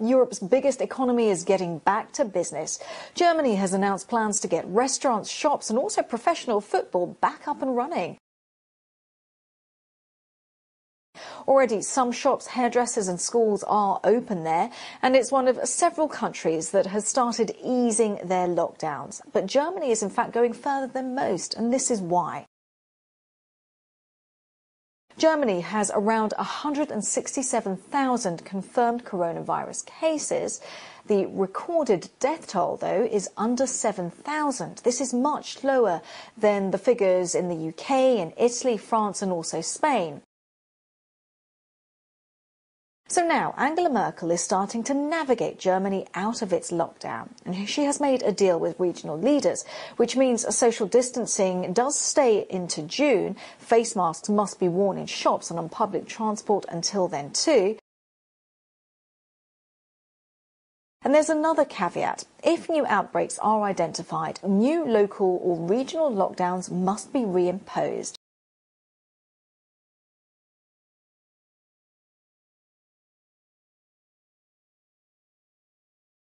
Europe's biggest economy is getting back to business. Germany has announced plans to get restaurants, shops, and also professional football back up and running. Already, some shops, hairdressers, and schools are open there, and it's one of several countries that has started easing their lockdowns. But Germany is, in fact, going further than most, and this is why. Germany has around 167,000 confirmed coronavirus cases. The recorded death toll, though, is under 7,000. This is much lower than the figures in the UK, in Italy, France, and also Spain. So now Angela Merkel is starting to navigate Germany out of its lockdown. And she has made a deal with regional leaders, which means social distancing does stay into June. Face masks must be worn in shops and on public transport until then too. And there's another caveat. If new outbreaks are identified, new local or regional lockdowns must be reimposed.